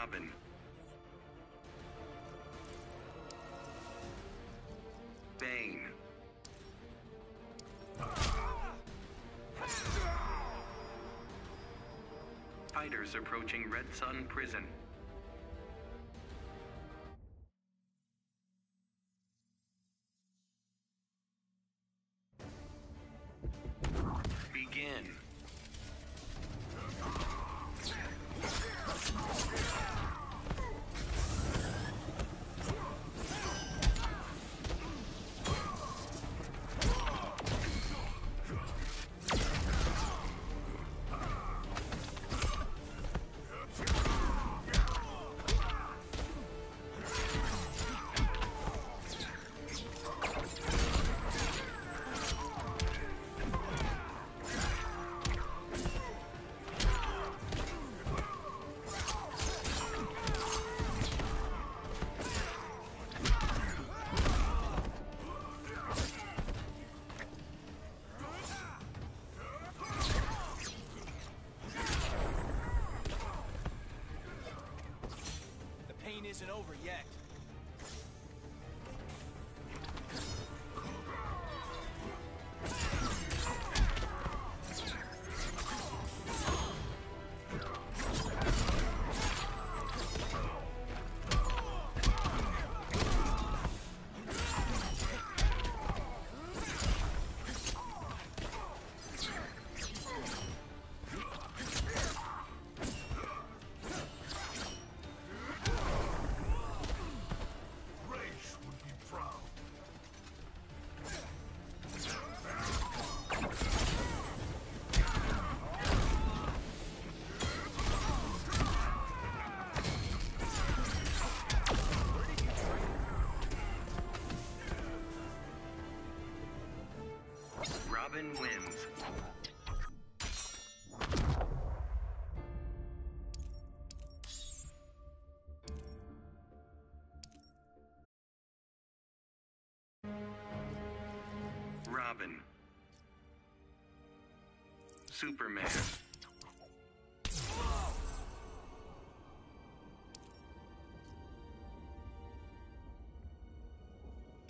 Robin. Bane. Fighters approaching Red Sun Prison. Begin. Robin wins. Robin. Superman.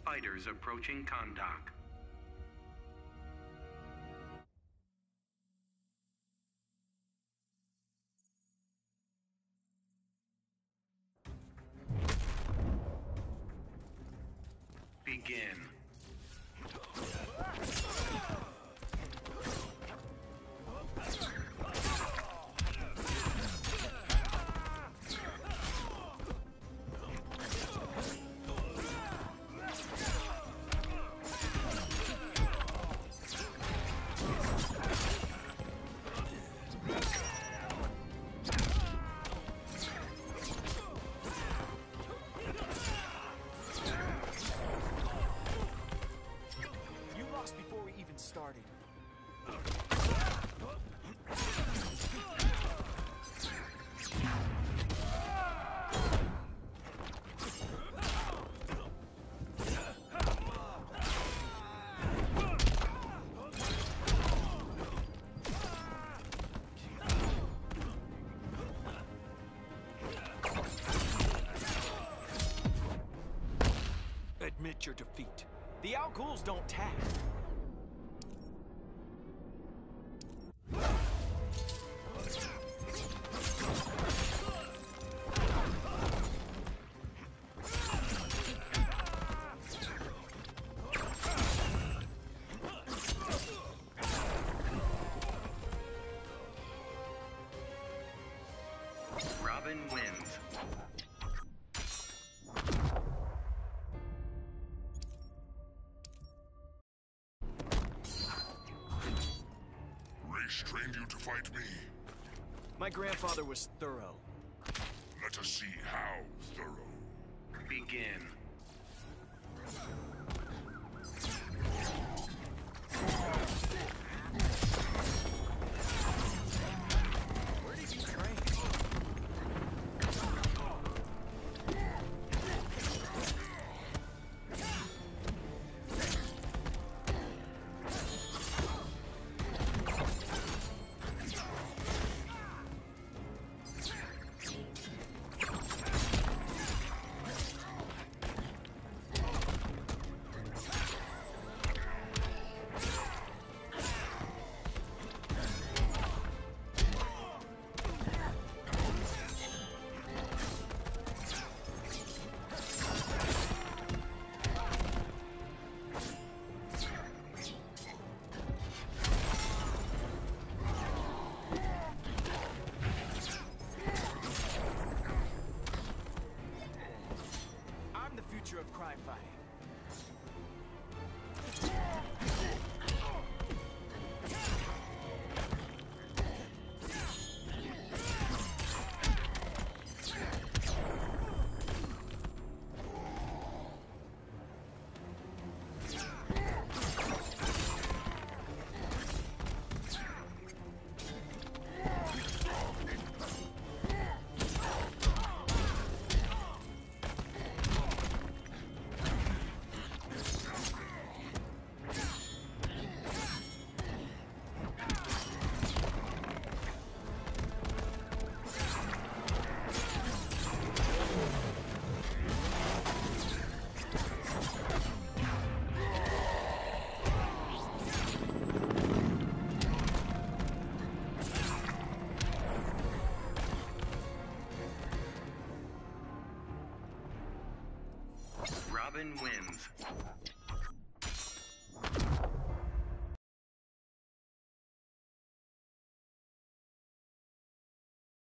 Fighters approaching Kahndaq. Begin. Defeat. The Al Ghul's don't tag. Robin wins. Ra's trained you to fight me. My grandfather was thorough. Let us see how thorough. Begin. Robin wins.